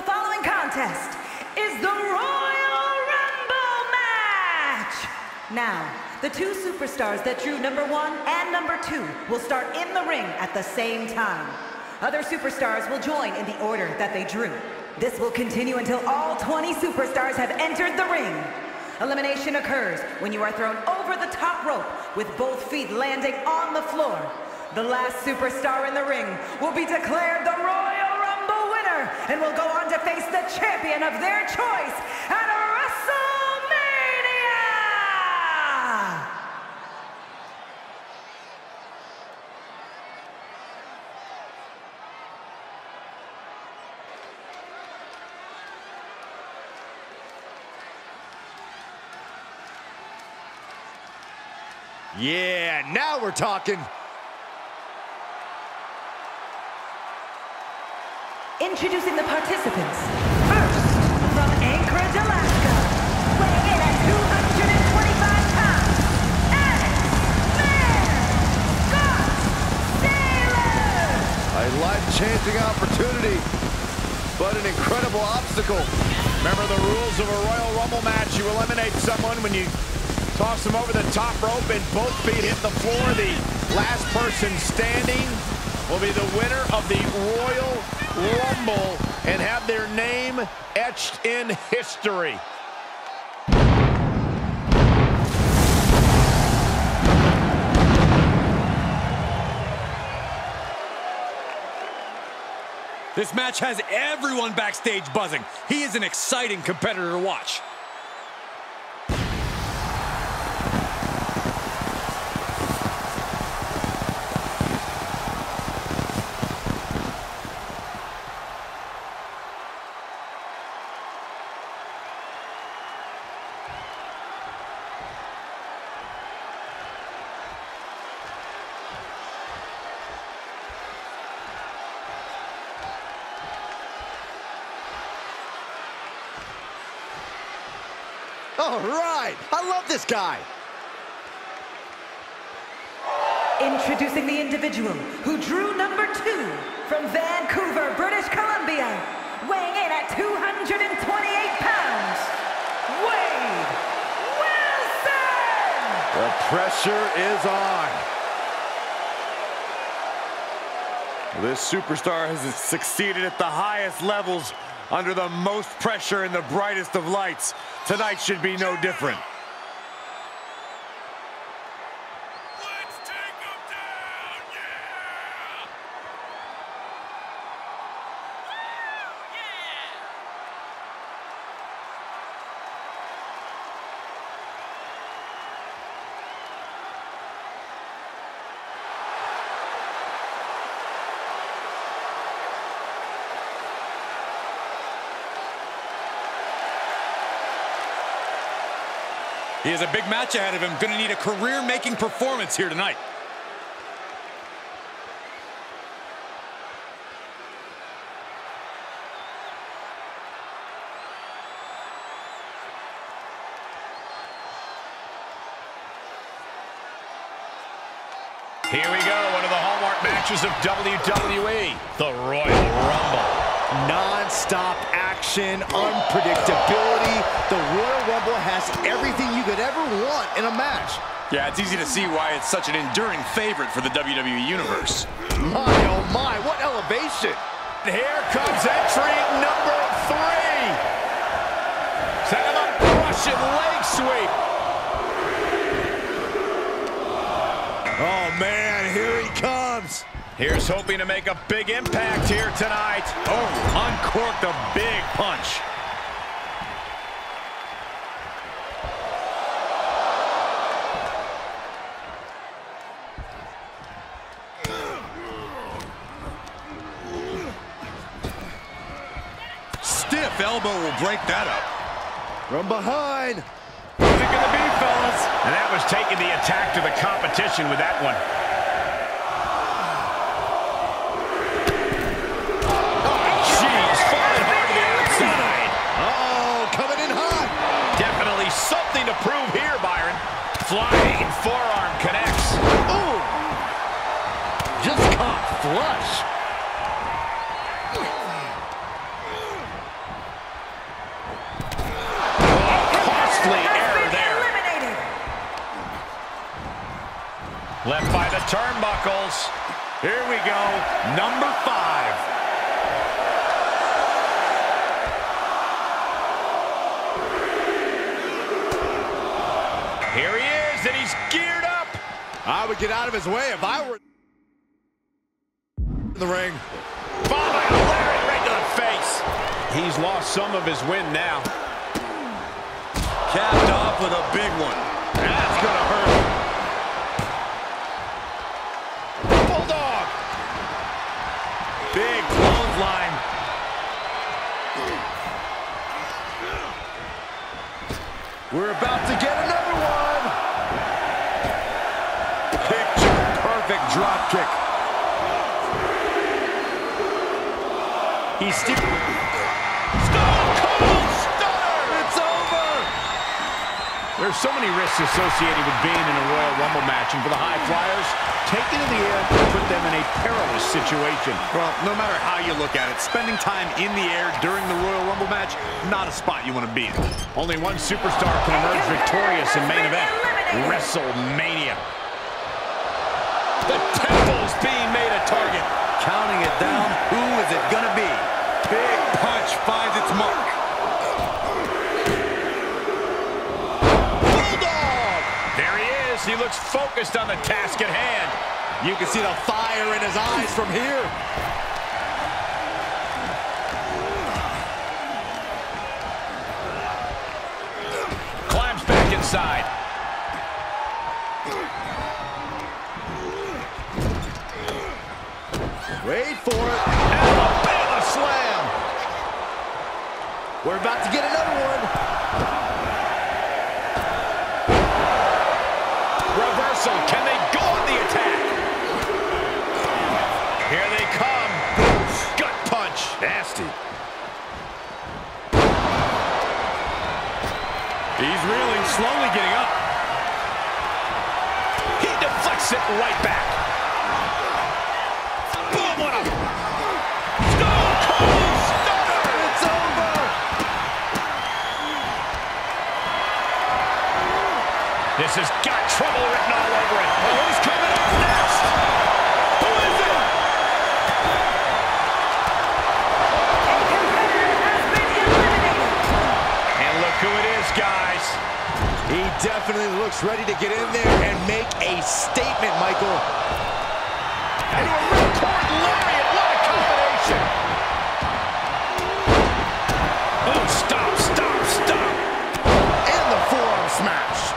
The following contest is the Royal Rumble match! Now, the two superstars that drew number one and number two will start in the ring at the same time. Other superstars will join in the order that they drew. This will continue until all 20 superstars have entered the ring. Elimination occurs when you are thrown over the top rope with both feet landing on the floor. The last superstar in the ring will be declared the Royal Rumble winner and will go on champion of their choice at WrestleMania! Yeah, now we're talking. Introducing the participants. Life-changing opportunity, but an incredible obstacle. Remember the rules of a Royal Rumble match. You eliminate someone when you toss them over the top rope and both feet hit the floor. The last person standing will be the winner of the Royal Rumble and have their name etched in history. This match has everyone backstage buzzing. He is an exciting competitor to watch. All right, I love this guy. Introducing the individual who drew number two from Vancouver, British Columbia, weighing in at 228 pounds, Wade Wilson! The pressure is on. This superstar has succeeded at the highest levels under the most pressure and the brightest of lights. Tonight should be no different. He has a big match ahead of him. Going to need a career-making performance here tonight. Here we go, one of the hallmark matches of WWE, the Royal Rumble. Non-stop action, unpredictability. The Royal Rumble has everything you could ever want in a match. Yeah, it's easy to see why it's such an enduring favorite for the WWE Universe. My, oh my, what elevation. Here comes entry number three. Set him up, Russian leg sweep. Oh man, here he comes. Here's hoping to make a big impact here tonight. Oh, uncorked a big punch. Stiff elbow will break that up. From behind. Who's it going to be, fellas? And that was taking the attack to the competition with that one. to prove here, Byron. Flying forearm connects. Ooh! Just caught flush. Costly error there. Left by the turnbuckles. Here we go, number five. He's geared up. I would get out of his way if I were in the ring. Followed by lariat right to the face. He's lost some of his wind now. Capped off with a big one. That's gonna hurt. Bulldog. Big clothesline. We're about to get perfect drop kick. He's still. Stone Cold Stunner! It's over. There's so many risks associated with being in a Royal Rumble match, and for the high flyers, taking in the air could put them in a perilous situation. Well, no matter how you look at it, spending time in the air during the Royal Rumble match, not a spot you want to be in. Only one superstar can emerge victorious in main event. WrestleMania. Being made a target. Counting it down, who is it going to be? Big punch finds its mark. Bulldog! There he is. He looks focused on the task at hand. You can see the fire in his eyes from here. Climbs back inside. Wait for it. Alabama slam. We're about to get another one. Looks ready to get in there and make a statement, Michael. Into a ripcord lariat. What a combination. Oh, stop, stop, stop. And the forearm smash.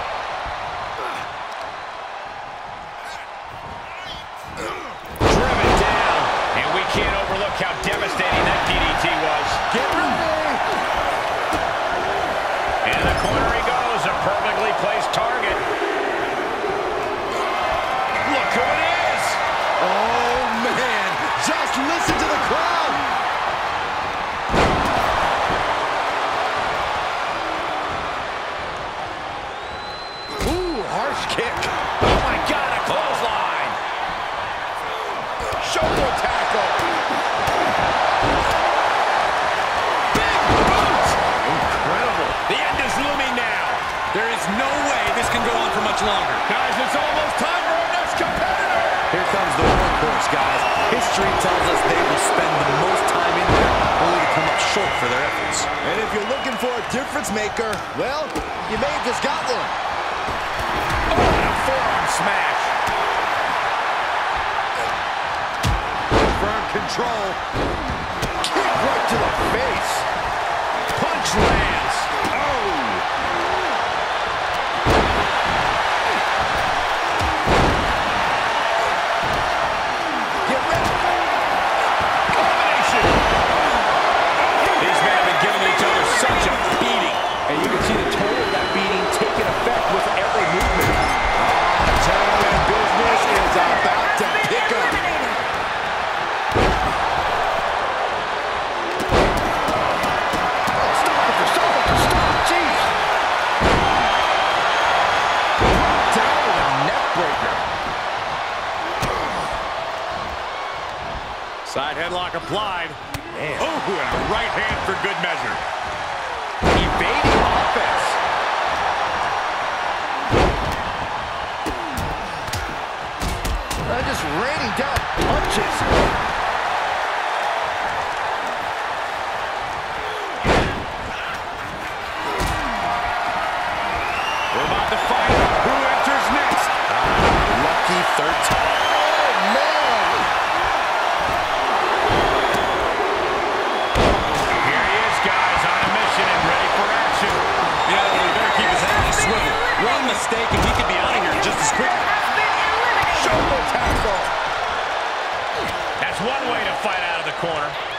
For much longer. Guys, it's almost time for our next competitor. Here comes the workhorse, guys. History tells us they will spend the most time in there, only to come up short for their efforts. And if you're looking for a difference maker, well, you may have just got one. Oh, and a forearm smash. Firm control. Kick right to the face. Punch lands. Applied. Oh, and a right hand for good measure. Evading offense. just raining down punches. Corner.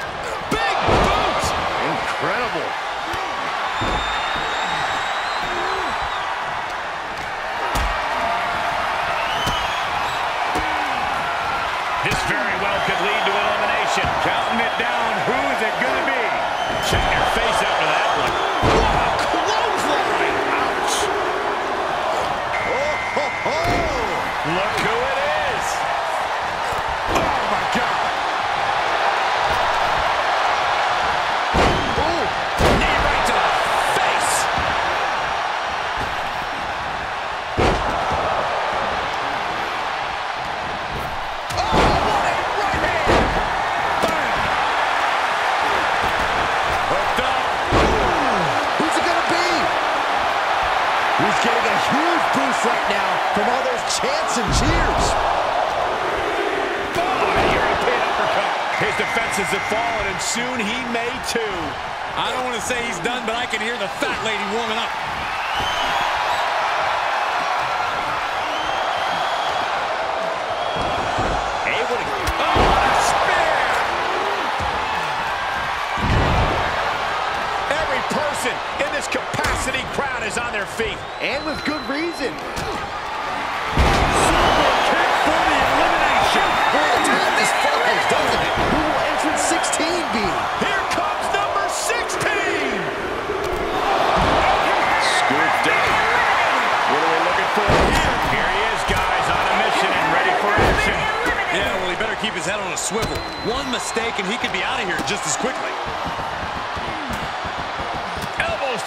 Good reason. Super kick for the elimination. Boy, time this flies, doesn't it? Who will entrance 16 be? Here comes number 16. Scooped up. What are we looking for here? Here he is, guys, on a mission and ready for action. Yeah, well, he better keep his head on a swivel. One mistake and he could be out of here just as quickly.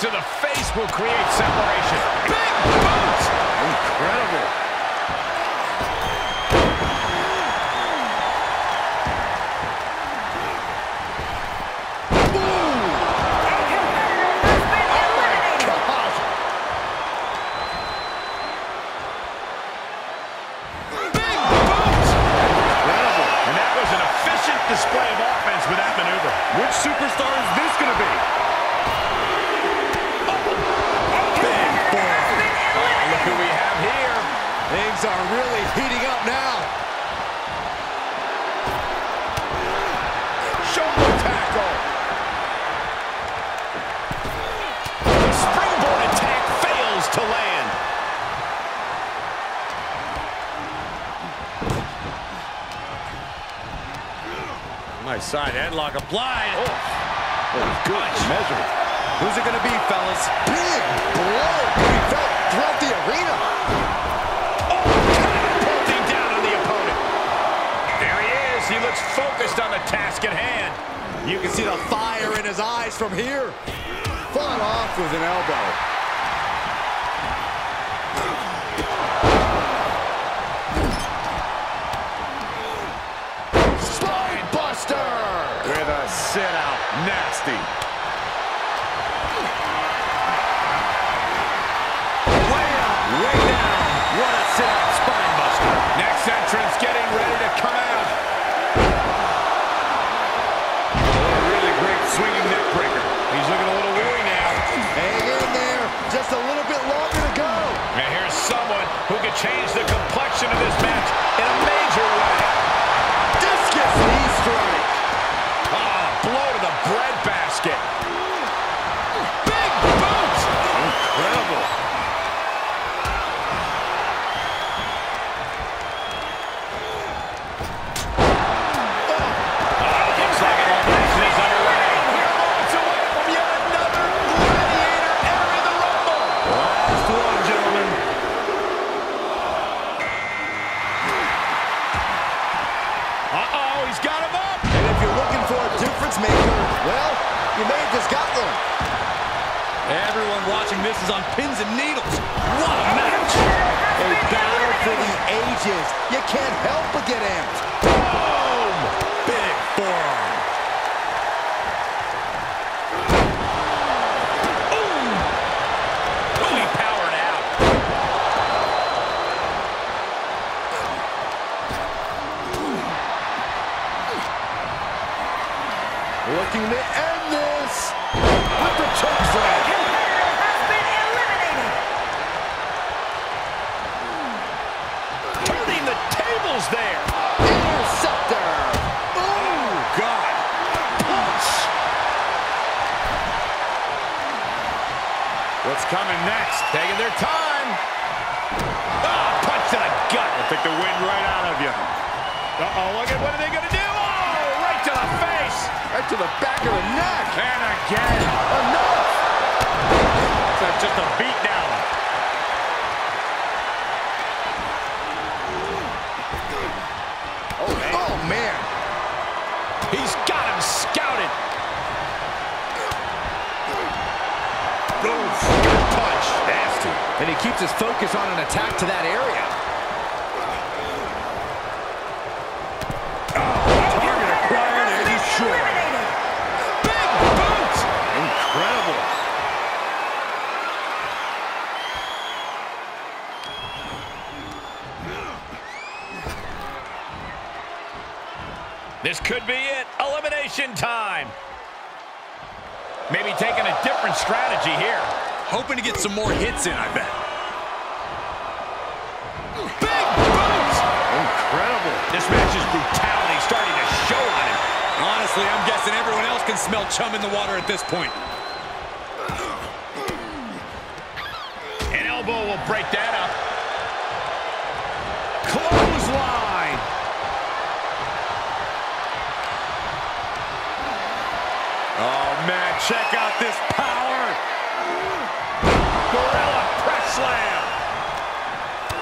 To the face will create separation. Big boots. Incredible. Gosh. Big boots. Incredible. And that was an efficient display of offense with that maneuver. Which superstar is this going to be? Headlock applied. Oh. Good measure. Who's it going to be, fellas? Big blow can felt throughout the arena. Oh, Catapulting down on the opponent. There he is. He looks focused on the task at hand. You can see the fire in his eyes from here. Fought off with an elbow. Spine buster! With a sit out. Nasty. Way up, way down. What a sit-out spine buster. Next entrance getting ready to come out. Oh, a really great swinging neck breaker. He's looking a little weary now. Hang in there. Just a little bit longer to go. And here's someone who could change the complexion of this match in a breadbasket. Is on pins and needles. What a match. A battle for the stages, you can't help but get amped. Boom! Big forearm. Looking to end this with the choke slam. Coming next? Taking their time. Ah, punch to the gut. Will take the wind right out of you. Uh-oh, look at what are they going to do? Oh, right to the face. Right to the back of the neck. And again. Enough. That's just a beat down. Oh, oh man. He's got him scouted. Oof, good punch. Nasty. And he keeps his focus on an attack to that area. Target acquired and destroyed. Eliminated. Big boot. Incredible. This could be it. Elimination time. Maybe taking a different strategy here. Hoping to get some more hits in, I bet. Big boot. Incredible. This match's brutality starting to show on him. Honestly, I'm guessing everyone else can smell chum in the water at this point. An elbow will break that up. Clothesline. Oh, man, check out this power. Gorilla press slam.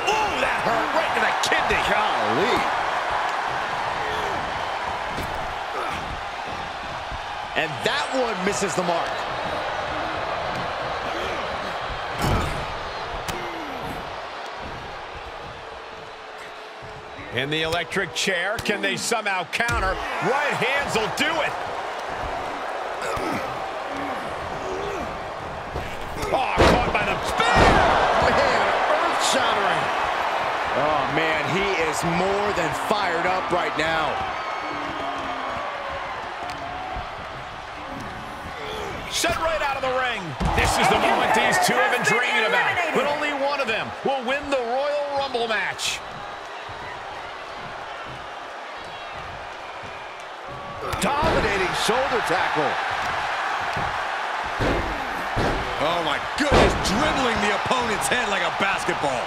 Ooh, that hurt right to the kidney. Golly. And that one misses the mark. In the electric chair, can they somehow counter? Right hands will do it. Oh, caught by the spear. Man, earth-shattering. Oh, man, he is more than fired up right now. This is the moment these two have been dreaming about. But only one of them will win the Royal Rumble match. Dominating shoulder tackle. Oh, my goodness, dribbling the opponent's head like a basketball.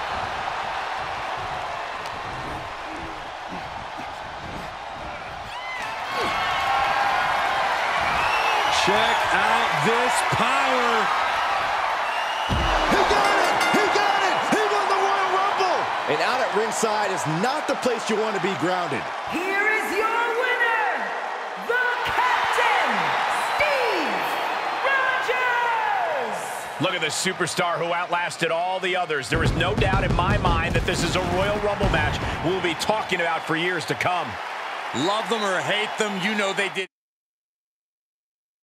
Check out this power. He got it! He got it! He won the Royal Rumble! And out at ringside is not the place you want to be grounded. Here is your winner, the Captain, Steve Rogers. Look at the superstar who outlasted all the others. There is no doubt in my mind that this is a Royal Rumble match we'll be talking about for years to come. Love them or hate them, you know they did.